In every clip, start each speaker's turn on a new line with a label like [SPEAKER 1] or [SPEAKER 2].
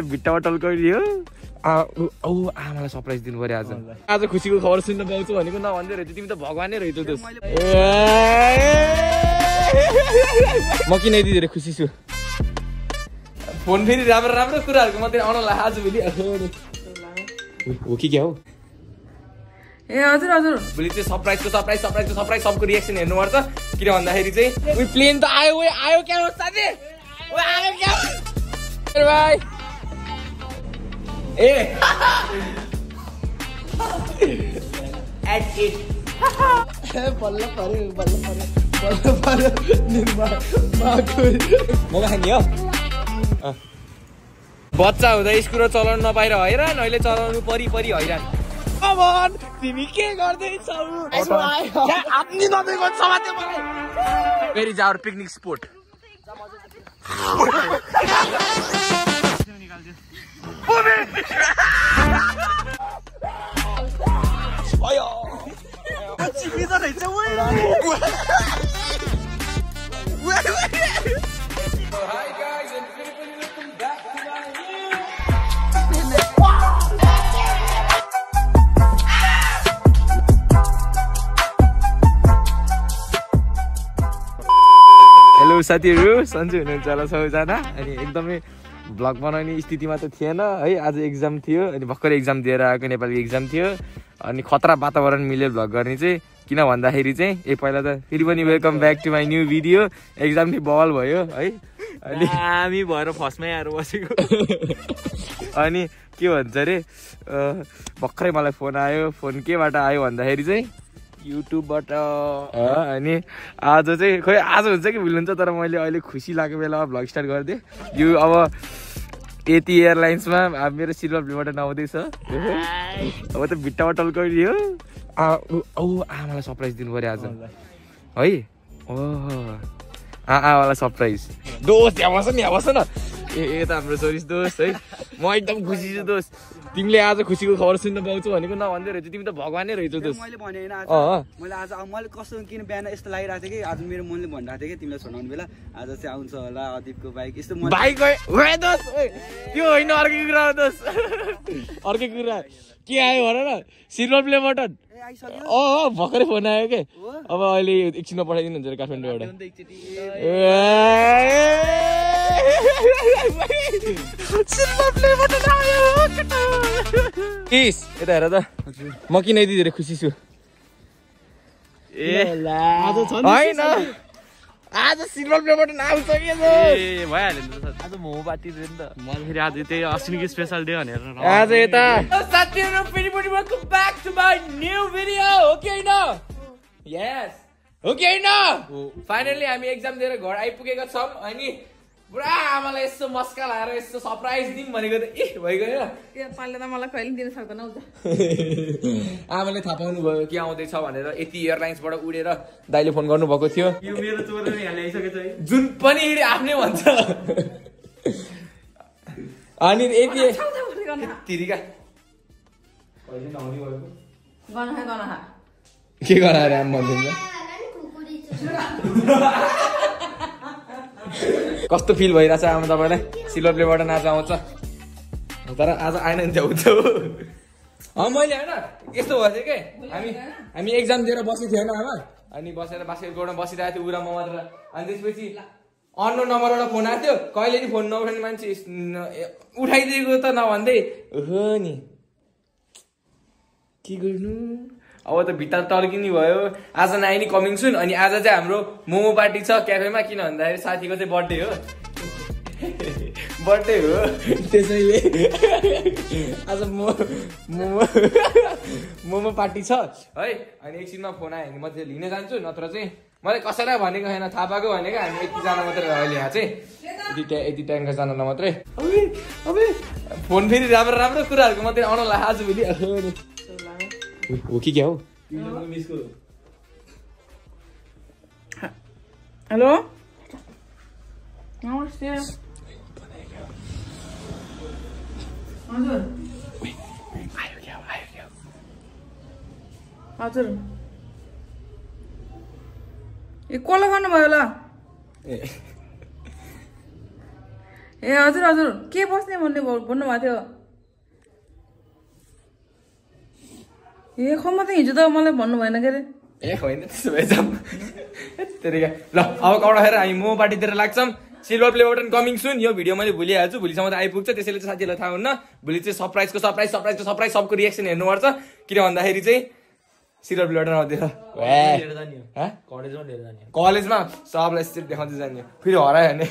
[SPEAKER 1] भिट्टा बटलको हो औ आमालाई सरप्राइज दिनु पऱ्यो आज आज खुसीको खबर सुन्न पाउँछु भनेको नभन्दै रहेछ तिमी त भगवानै रहेछ दोस म किन यति धेरै खुसी छु फोन फेरि राम्रो राम्रो कुराहरूको मात्रै आउन ला आज भोलि हो कि क्या हो
[SPEAKER 2] ए हजुर हजुर
[SPEAKER 1] भोलि चाहिँ सरप्राइजको सरप्राइज सरप्राइजको सरप्राइज सबको रिएक्सन हेर्नु पर्छ किन भन्दाखेरि चाहिँ उयो प्लेन त आयो आयो क्या हो साथी आयो क्या? भाइ ए एट
[SPEAKER 3] बल्ल बल्ल
[SPEAKER 1] खाने हो। बच्चा हुँदा स्कुटर चलाउनु नपाएर हैरान अहिले चलाउनु परि परि हैरान कमन तिमी के गर्दैछौ पिकनिक स्पोट हेलो साथीहरू सन्चै हुनुहुन्छ होला सबैजना अनि एकदमै भ्लग बनाउने स्थितिमा त थिएन है आज एक्जाम थियो अनि भर्खर एक्जाम दिएर आएको नेपाली एक्जाम थियो अनि खतरा वातावरण मिलेर भ्लग गर्ने चाहिँ किन भन्दाखेरि चाहिँ ए पहिला त फेरि पनि welcome back to my new video exam नि बल भयो है अनि
[SPEAKER 4] हामी भएर फर्स्टमै आएर बसेको।
[SPEAKER 1] अनि के भन्छ अरे भर्खरै मलाई फोन आयो फोन केबाट आयो भन्दाखेरि चाहिँ युट्युबबाट। अँ, अनि आज चाहिँ खोइ आज हुन्छ कि भुल्नुहुन्छ तर मैले अहिले खुसी लागेको बेलामा भ्लग स्टार्ट गरिदिएँ। यो अब यति एयरलाइन्समा अब मेरो सिल्भर प्लेबाट नआउँदैछ अब त भिट्टा बटलको हो। आ- उ- औ आमालाई सरप्राइज दिनु पऱ्यो आज। है? ओ आ आमालाई सरप्राइज दोस्त यहाँ बस न यहाँ न। ए ए त हाम्रो छोरिस दोस्त है। म एकदम खुसी छु दोस्त। तिमीले आज खुसीको खबर सुन्न पाउँछु भनेको नभन्दै रहेछ। तिमी त भगवानै रहेछ दोस्त।
[SPEAKER 3] मैले भने। मैले आज मैले कस्तो किन बिहान यस्तो लागिरहेको थियो कि? आज मेरो मनले भनिरहेको थियो कि तिमीलाई छोडाउने बेला। आज चाहिँ आउँछ होला अदिपको बाइक। यस्तो
[SPEAKER 1] दोस्त ओए, त्यो होइन अर्कै कुरा हो दोस्त। अर्कै कुरा। के आयो भन न? Silver play button. अँ भर्खरै फोन आयो के? अब अहिले एकछिनमा पठाइदिनु हुन्छ काठमाडौँबाट। किस यता हेर त म किन यति धेरै खुसी छु
[SPEAKER 4] ए
[SPEAKER 3] आज छ
[SPEAKER 1] होइन आज सिल्भर प्ले बटन आउँछ कि
[SPEAKER 4] ए भइहाल्यो नि त आज मोमो पार्टी थियो नि त मैले फेरि आज त्यही अस्तिको स्पेसल डे भनेर
[SPEAKER 1] आज यता
[SPEAKER 4] साथीहरू फेरि पनि welcome back to my new video हो कि होइन
[SPEAKER 1] यस हो कि होइन फाइनली हामी एक्जाम दिएर घर आइपुगेका छौँ अनि पुरा आमालाई यस्तो मस्का लाएर यस्तो सरप्राइज दिउँ भनेको त ए भइगयो।
[SPEAKER 2] यो पालले त मलाई कहिले दिन सक्दैन
[SPEAKER 1] आमाले थाहा पाउनु भयो के आउँदैछ भनेर यति एयरलाइन्सबाट उडेर दाइले फोन गर्नुभएको थियो।
[SPEAKER 4] यो मेरो छ
[SPEAKER 1] जुन पनि आफ्नै भन्छ। अनि यति तिरिका के गराएर आम भनिदिन्छ कस्तो फिल भइरहेछ आमा तपाईँलाई? सिल्भर प्लेबाट नाच आउँछ। तर आज आएन नि त्यो हुन्छ मैले होइन यस्तो थियो के? हामी हामी एक्जाम दिएर बसेको होइन आमा। अनि बसेर बास्केटबलमा बसिरहेको थियो उरामा मात्र। अनि त्यसपछि अन्नो नम्बरबाट फोन आएको थियो। कहिले नि फोन नउठाउने मान्छे उठाइदिएको त नभन्दै। हो नि। के गर्नु? अब त भित्ता टर्किने भयो। आज नाइ नि कमिङ सुन अनि आज चाहिँ हाम्रो मोमो पार्टी छ क्याफेमा किन भन्दाखेरि साथीको चाहिँ बर्थडे हो। बर्थडे हो। त्यसैले आज मो मोमो मोमो पार्टी छ। है अनि एकछिनमा फोन आयो भने म चाहिँ लिन जान्छु नत्र चाहिँ मैले कसैलाई भनेको छैन थाहा पाएको भनेको हामी यतिजना मात्रै अहिले यहाँ चाहिँ। यति ट्या यति ट्याङ्करजनालाई मात्रै। अबे अबे फोन फेरि राम्रो राम्रो कुराहरूको मात्रै आउन आज भोलि। हो कि क्या हो
[SPEAKER 2] हेलो नमस्ते हजुर
[SPEAKER 1] आयो क्या हो, आयो क्या हो।
[SPEAKER 2] हजुर ए कसलाई गर्नुभयो होला
[SPEAKER 1] ए
[SPEAKER 2] हजुर हजुर के बस्ने भन्ने भन्नुभएको थियो ए खमा त हिजो त मलाई भन्नु भएन के अरे
[SPEAKER 1] ए होइन त्यसो भए जाऊँ तेरिका ल अब कौडाखेर हामी मोमो पार्टीतिर लाग्छौँ silver play button coming soon यो भिडियो मैले भुलिहाल्छु भोलिसम्म त आइपुग्छ त्यसैले चाहिँ साथीहरूलाई थाहा हुन्न भोलि चाहिँ सरप्राइजको सरप्राइज सरप्राइजको सरप्राइज सबको रिएक्सन हेर्नुपर्छ किन भन्दाखेरि चाहिँ सिल्भर प्ले बटन ह्या?
[SPEAKER 4] कलेजमा लिएर जाने
[SPEAKER 1] कलेजमा सबलाई यसरी देखाउँदै जाने फेरि हरायो भने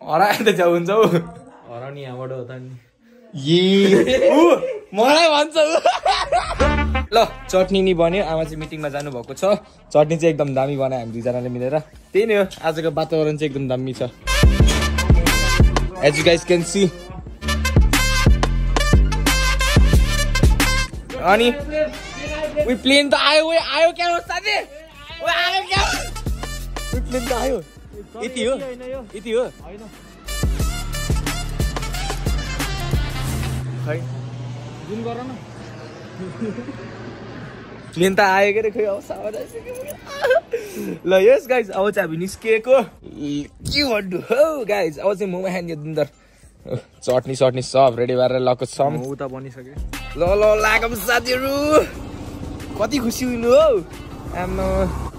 [SPEAKER 1] हरायो त जाउ हुन्छ हौ
[SPEAKER 4] हराउने यहाँबाट हो त नि
[SPEAKER 1] मलाई भन्छ। ल चटनी नि बन्यो। आमा चाहिँ मिटिङमा जानुभएको छ। चटनी चाहिँ एकदम दामी बनायो हामी दुईजनाले मिलेर। त्यही नै हो। आजको वातावरण चाहिँ एकदम दामी छ। As you guys can see अनि उयो प्लेन त आयो उयो आयो क्या हो साथी? उयो आयो क्या उयो प्लेन त आयो। यति हो। यति हो। खै?
[SPEAKER 4] जुन गर न।
[SPEAKER 1] प्लेन त आयो के अरे खोइ आइसक्यो ल यस गाइज अब चाहिँ हामी निस्किएको। के भन्नु हौ गाइज अब चाहिँ मोमो खाने दुन्दर चटनी सटनी सब रेडी भएर लगाएको छौँ।
[SPEAKER 4] उता बनिसक्यो
[SPEAKER 1] ल ल लागौँ साथीहरू। कति खुसी हुनु हौ? आमा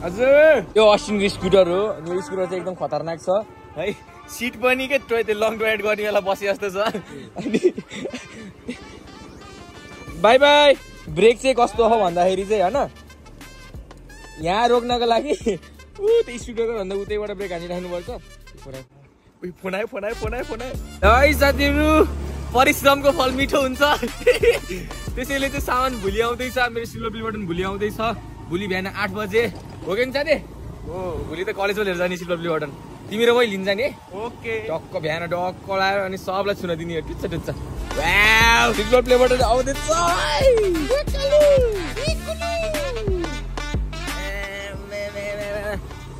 [SPEAKER 1] हजुर। यो अस्टिनको स्कुटर हो। यो स्कुटर चाहिँ एकदम खतरनाक छ। है सिट पनि के टोय त्यो लङ राइड गर्ने बेला बसे जस्तो छ। अनि बाई बाई ब्रेक चाहिँ कस्तो हो भन्दाखेरि चाहिँ होइन? यहाँ रोक्नको लागि ऊ त्यो स्पिडको भन्दा उतैबाट ब्रेक हानिराख्नुपर्छ उयो फोन आयो फोन आयो फोन आयो फोन आयो है साथीहरू परिश्रमको फल मिठो हुन्छ। त्यसैले चाहिँ सामान भोलि आउँदैछ मेरो सिल्भर बिल बटन भोलि आउँदैछ भोलि बिहान आठ बजे। हो कि साथी? हो भोलि त कलेजमा लिएर जाने सिल्भर बिल बटन तिमी र मै लिन जाने
[SPEAKER 4] ओके।
[SPEAKER 1] टक्क बिहान डक्क लाएर अनि सबलाई छुन दिने टुच्छ टुच्छ। सिल्भर प्ले बटन आउँदैछ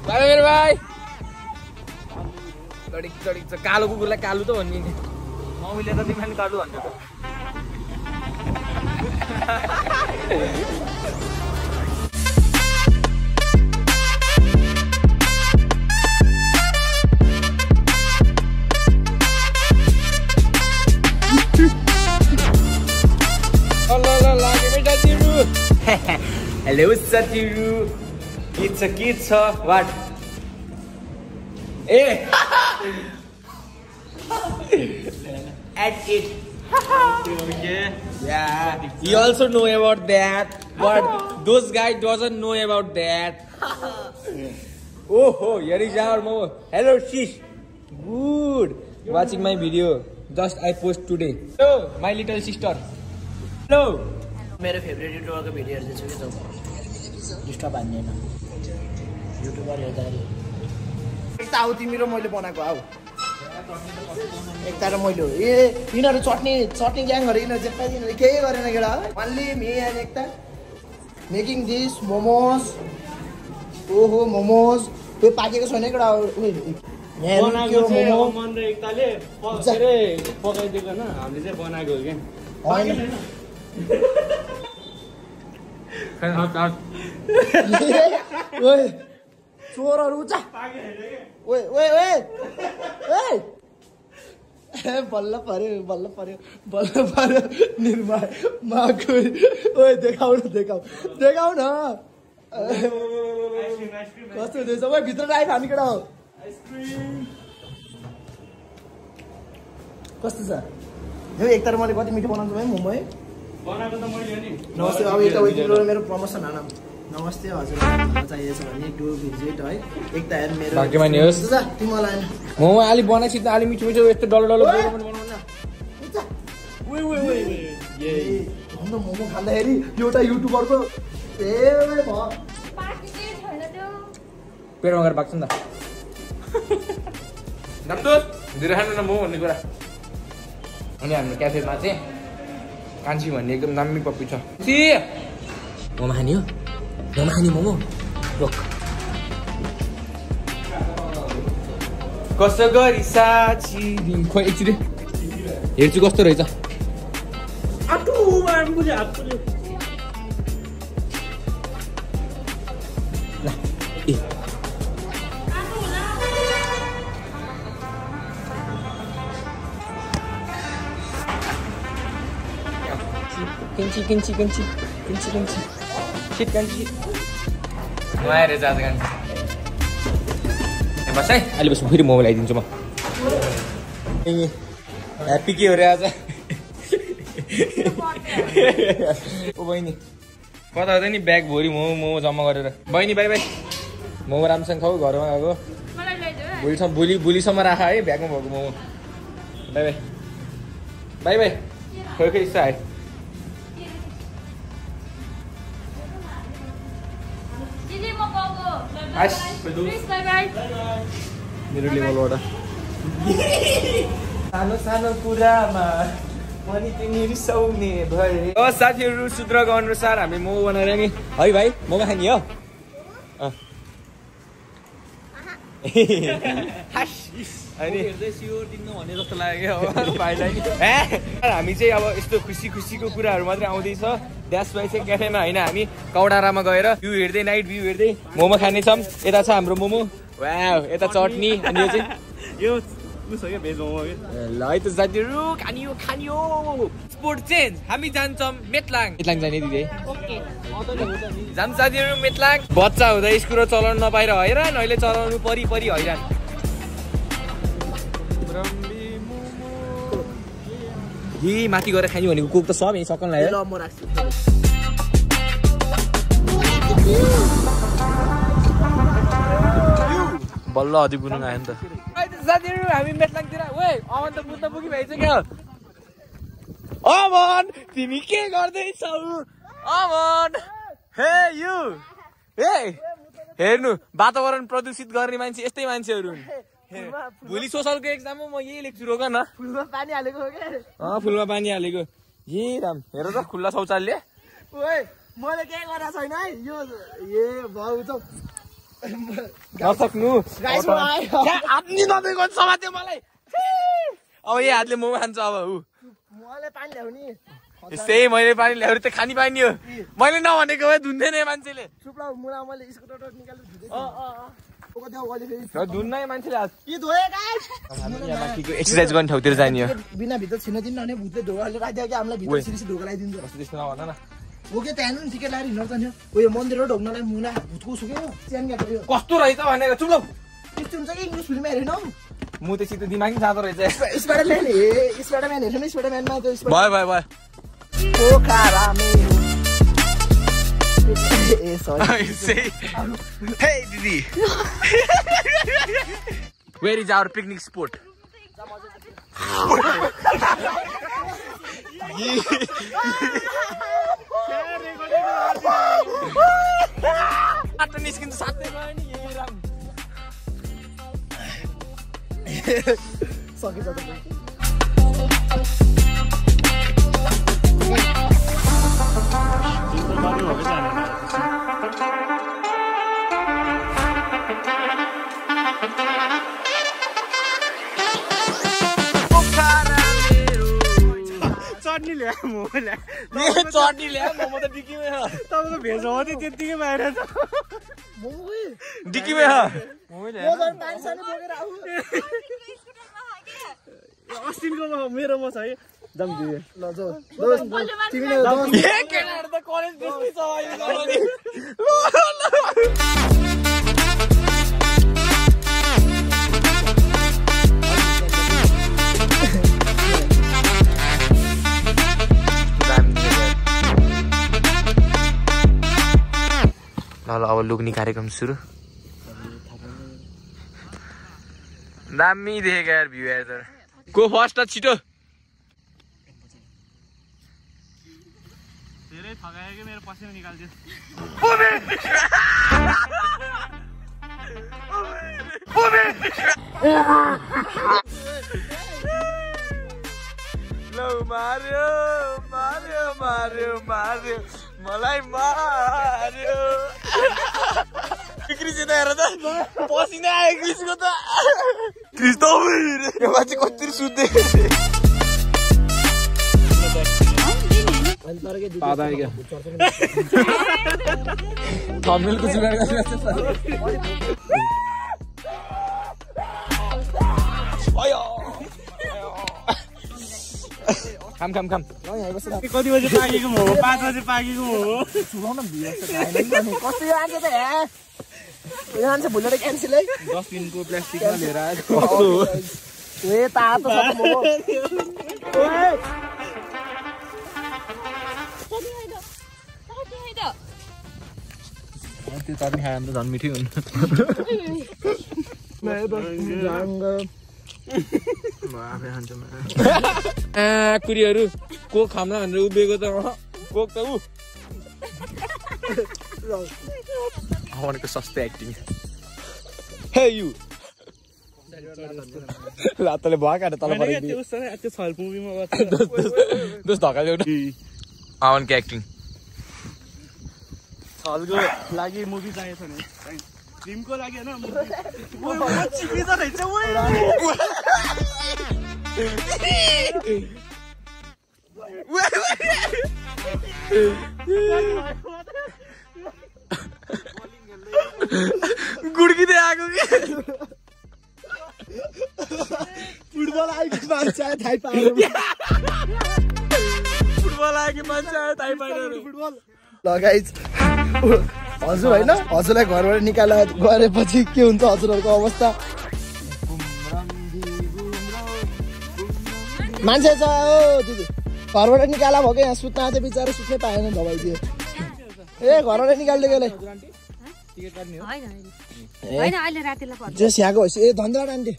[SPEAKER 1] बाई मेरो भाइ छ कालो कुकुरलाई कालु त भन्ने नि
[SPEAKER 4] मम्मीले त तिमीले काटु भन्थ्यो त
[SPEAKER 1] Hello, Satiru. a kitsa. What? Eh. Hey! At it. Yeah. You also know about that. But those guys doesn't know about that. oh, oh, here is our mom. Hello, Shish. Good. Watching my video. Just I post today. Hello, my little sister. Hello.
[SPEAKER 5] मेरो favourite युट्युबरको video हेर्दैछु कि त? Disturb हान्ने होइन। YouTuber हेर्दाखेरि। एक त आऊ तिमी र मैले बनाएको आऊ। एकता र मैले ए यिनीहरू चट्नी चट्नी ग्याङहरू यिनीहरू जेप्पा यिनीहरू केही गरेन केटा। Only me and Ekta. Making this momos. ओहो मोमोज। त्यो पाकेको छैन केटा।
[SPEAKER 4] बनाएको हो क्या
[SPEAKER 5] होइन ओए चोरहरू उचा ओए ओए ओए ओए ए बल्ल पर्यो बल्ल पर्यो बल्ल पर्यो निर्माण माको ओए देखाउ न देखाउ देखाउ न कस्तो हुँदैछ ओए भित्र आइ खाने केटा हो कस्तो छ यो एक तर मैले कति मिठो बनाउँछु भाइ मोमो नमस्ते अब यता उयो मेरो प्रमोसन हान नमस्ते हजुर। चाहिएछ भने टु भिजिट है। एक त हेर मेरो
[SPEAKER 1] भाग्यमानी होस्।
[SPEAKER 5] तिमीलाई
[SPEAKER 1] मोमो अलिक बनाएपछि त अलिक मिठो मिठो यस्तो डल्लो डल्लो बोलो पनि बनाउनु न।
[SPEAKER 5] ए, अन्त मोमो खाँदाखेरि एउटा युट्युबरको ए भयो
[SPEAKER 1] पेटमा गएर पाक्छ नि त। नम्दोस धेरै खानु न मोमो भन्ने कुरा। अनि हाम्रो क्याफेमा चाहिँ कान्छी भन्ने एकदम दामी पप्पी छ।
[SPEAKER 5] मोमो खाने हो मोमो? खाने मोमो रोक।
[SPEAKER 1] कसो गरी साची? खोइ एकचोटि हेर्छु कस्तो रहेछ।
[SPEAKER 5] ए।
[SPEAKER 1] किन्ची किन्ची किन्ची किन्ची किन्ची. छिट कान्छी नआएर आज कान्छी बस। है अहिले बस फेरि मोबाइल आइदिन्छु म। ह्याप्पी के हो रे आज? ओ बहिनी। कता हुँदैन नि ब्याग भोलि मोमो मोमो जम्मा गरेर। बहिनी बाई बाई मोमो राम्रोसँग खाऊ घरमा गएको। भोलिसम्म भोलि भोलिसम्म राख है ब्यागमा भएको momo. Bye bye bye bye खोइ खोइ आयो। आइस मेरो लेभलबाट सानो सानो कुरामा पनि तिमी रिसाउने भए साथीहरू सूत्रको अनुसार हामी मोमो बनाएर नि है भाइ मोमो खाने हो? अँ। अनि
[SPEAKER 4] भने जस्तो लाग्यो
[SPEAKER 1] भाइलाई नि। ए, हामी चाहिँ अब यस्तो खुसी खुसीको कुराहरू मात्रै आउँदैछ। द्यास भाइ चाहिँ क्याफेमा होइन हामी कौडारामा गएर भ्यू हेर्दै नाइट भ्यू हेर्दै मोमो खानेछौँ यता छ हाम्रो मोमो। वा यता चटनी अनि यो चाहिँ?
[SPEAKER 4] यो
[SPEAKER 1] ल है त साथीहरू खानियो खानियो। स्पोर्ट चेन्ज हामी जान्छौँ मेटलाङ मेटलाङ जाने दिदी। जाम साथीहरू मेटलाङ बच्चा हुँदा स्कुटर चलाउनु नपाएर हैरान अहिले चलाउनु परि परि हैरान। यी माथि गएर खाने भनेको कुक त सब यहीँ सकन लाग्यो
[SPEAKER 5] ल म राख्छु।
[SPEAKER 4] बल्ल अधिक बुनु आयो नि त।
[SPEAKER 1] साथीहरू हामी मेटलाङतिर। ओए अमन त बुझ्न पुगी भइसक्यो। अमन तिमी के गर्दैछौ? अमन! हे यु! हे हेर्नु वातावरण प्रदूषित गर्ने मान्छे यस्तै मान्छेहरू हुन्। भोलि सोसलको एक्जाममा म यही लेख्छु रोक न।
[SPEAKER 5] फुलमा पानी हालेको हो क्या?
[SPEAKER 1] फुलमा पानी हालेको। ए राम हेर त खुल्ला शौचालय।
[SPEAKER 5] ओए मैले केही गरेको छैन है? यो ए भाउ त
[SPEAKER 1] नसक्नु।
[SPEAKER 5] गाइस म आयो।
[SPEAKER 1] त्यहाँ हात नि नदिएको समात्यो मलाई? अब यही हातले मोमो खान्छ अब ऊ।
[SPEAKER 5] मैले पानी ल्याउने
[SPEAKER 1] यस्तै मैले पानी ल्याएर त खाने पानी हो। मैले नभनेको भए धुन्थेन मान्छेले।
[SPEAKER 5] चुप्ला मुला मैले स्कुटर निकालेर
[SPEAKER 1] धुन्न यो मान्छेले
[SPEAKER 5] कि धोए गाइस
[SPEAKER 1] एक्सर्साइज गर्ने ठाउँतिर जाने हो?
[SPEAKER 5] बिना भित्र छिर्न दिन्न भने भुतले ढोकाले राखिदियो कि हामीलाई भित्र ढोका लगाइदिन्छ
[SPEAKER 1] त्यस्तो नभन न।
[SPEAKER 5] ओके त्यहाँ नि टिकट लगाएर हिँड्नु पर्छ नि उयो मन्दिर ढोक्नलाई मुना भुतको सुक्यो च्यान गएको
[SPEAKER 1] कस्तो रहेछ भनेको चुप
[SPEAKER 5] त्यस्तो हुन्छ कि इङ्ग्लिस फिल्म हेरेन? हौ
[SPEAKER 1] म त सिधै दिमाग जाँदो रहेछ।
[SPEAKER 5] स्पाइडरम्यान स्पाइडरम्यान हेर्छ नि स्पाइडरम्यानमा
[SPEAKER 1] भयो भयो भयो
[SPEAKER 5] पोखरा मेरो ए सरी
[SPEAKER 1] हे दिदी where is our picnic spot
[SPEAKER 4] chutney
[SPEAKER 1] ल्यायो मोमो त डिक्कीमै छ
[SPEAKER 4] तपाईँको भेज मोमो चाहिँ त्यत्तिकै बाहिर छ।
[SPEAKER 1] डिक्कीमै छ
[SPEAKER 5] म झन् पानी सानी बोकेर आऊ।
[SPEAKER 4] अस्तिनको मेरोमा छ है। जाम
[SPEAKER 1] लुग्ने कार्यक्रम सुरु। दामी देखेको यार भ्यू यार तर। को फर्स्ट छिटो।
[SPEAKER 4] धेरै थगायो कि मेरो पसिना निकाल्थ्यो?
[SPEAKER 1] लौ मार्यो मार्यो मार्यो मार्यो। मलाई मार्यो। क्रिस यता हेर त पसिना आयो त त यो मान्छे कति सुत्दै थम्नेलको जुगाड गरिरहेको खाम खाम खाम
[SPEAKER 5] ल यहाँ बसेर
[SPEAKER 4] कति बजे पाकेको मोमो पाँच बजे पाकेको
[SPEAKER 5] आन्छ त आन्छ भुलेर क्यान्सल है
[SPEAKER 4] दस दिनको प्लास्टिकमा लिएर
[SPEAKER 5] ए तातो
[SPEAKER 4] त्यो चटनी खायो भने त झन् मिठै हुन्छ
[SPEAKER 1] कुरीहरू कोक खाम्न भनेर उभिएको त कोक त ऊ भनेको सस्तो एक्टिङ हे यु लातले भयो तल
[SPEAKER 4] त्यो उस्तो त्यो छल मुभीमा
[SPEAKER 1] दोस धक्का ल्याउनु आवनको एक्टिङ
[SPEAKER 4] छलको लागि मुभी चाहिएको छ नि फिल्मको लागि होइन
[SPEAKER 1] गुड्किँदै आएको कि
[SPEAKER 5] फुटबल आएको मान्छ पाएन
[SPEAKER 1] फुटबल आयो कि मान्छे आयो थाहै पाएन
[SPEAKER 5] फुटबल। ल गाइज हजुर होइन हजुरलाई घरबाट निकाल गरेपछि के हुन्छ हजुरहरूको अवस्था? मान्छे छ ओ दिदी। घरबाट निकाला भएको यहाँ सुत्न आएको थियो बिचरा सुत्नै पाएन दबाई ए घरबाट निकालिदिएको यसलाई
[SPEAKER 6] होइन होइन। अहिले रातिलाई पर्छ।
[SPEAKER 5] जे स्याएको होस् ए धन्यवाद आन्टी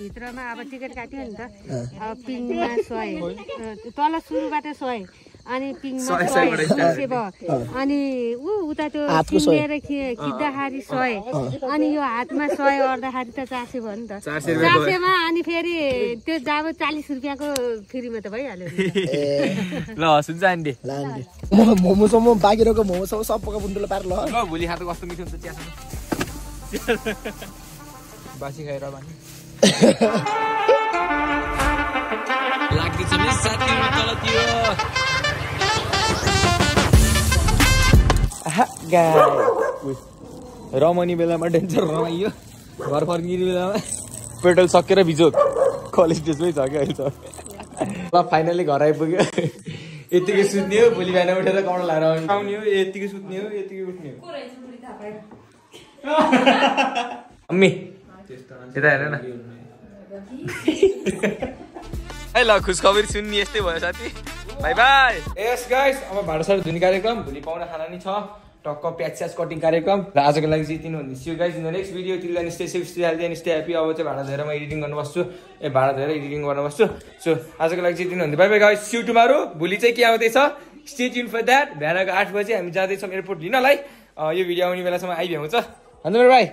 [SPEAKER 6] भित्रमा अब टिकट काट्यो नि त। अब पिङमा सय तल सुरुबाट सय अनि पिङमा सय भयो अनि ऊ उता त्यो खि- खिच्दाखेरि सय। अनि यो हातमा सय अर्दाखेरि त चार सय भयो नि त।
[SPEAKER 1] चार सय
[SPEAKER 6] चार सयमा अनि फेरि त्यो जब चालिस रुपियाँको फ्रीमा त भइहाल्यो
[SPEAKER 1] ल हस्
[SPEAKER 5] म मोमोसम्म बाँकी रहेको मोमोसम्म सब पका बुन्डुलो पार ल।
[SPEAKER 1] ल भोलि खाँदा कस्तो मिठो हुन्छ चियासँग बासी खाएर भने लाग्दैछ नि साथीहरू तल त्यो। रमनी बेलामा डेन्जर रमाइयो घर फर्किने बेलामा पेट्रोल सकेर भिजो कलेज ड्रेसमै छ क्या अहिले त ल फाइनली घर आइपुग्यो यतिकै सुत्ने हो भोलि बिहान उठेर कपडा लाएर आउने आउने हो यतिकै सुत्ने हो यतिकै उठ्ने हो अम्मी यता हेर न है ल खुसखबरी सुन्ने यस्तै भयो साथी बाई बाई यस गाइस अब भाँडासाडा धुने कार्यक्रम भोलि पाहुना खाना नि छ टक्क प्याज स्याज कटिङ कार्यक्रम र आजको लागि चाहिँ तिन भन्ने see you guys in the next video then stay safe stay healthy stay happy अब चाहिँ भाँडा धोएर म एडिटिङ गर्न बस्छु। ए भाँडा धोएर एडिटिङ गर्न बस्छु। सो आजको लागि चाहिँ तिन भन्दै bye bye guys see you tomorrow भोलि चाहिँ के आउँदैछ? स्टे ट्युन फर द्याट बिहानको आठ बजी हामी जाँदैछौँ एयरपोर्ट लिनलाई। यो भिडियो आउने बेलासम्म आइभ्याउँछ भन्नु मेरो भाइ?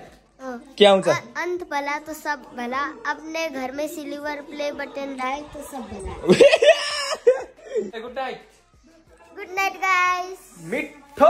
[SPEAKER 1] के आउँछ?
[SPEAKER 7] अंत भला तो सब भला। अपने घर में सिल्वर प्ले बटन लाए तो सब भला।
[SPEAKER 1] Good night.
[SPEAKER 7] Good night guys
[SPEAKER 1] मिठो।